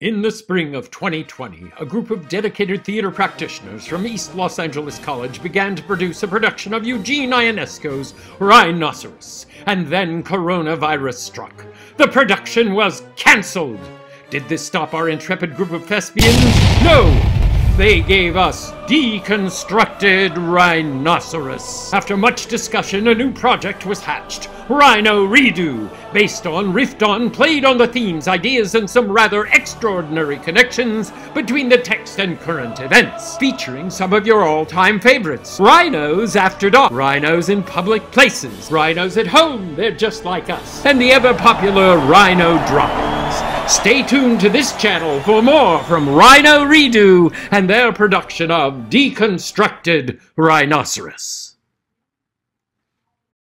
In the spring of 2020, a group of dedicated theater practitioners from East Los Angeles College began to produce a production of Eugene Ionesco's Rhinoceros, and then coronavirus struck. The production was cancelled! Did this stop our intrepid group of thespians? No! They gave us Deconstructed Rhinoceros. After much discussion, a new project was hatched Rhino ReDux, based on, riffed on, played on the themes, ideas, and some rather extraordinary connections between the text and current events, featuring some of your all time favorites. Rhinos after dark, rhinos in public places, rhinos at home, they're just like us, and the ever popular Rhino drop ins. Stay tuned to this channel for more from Rhino ReDux and their production of Deconstructed Rhinoceros.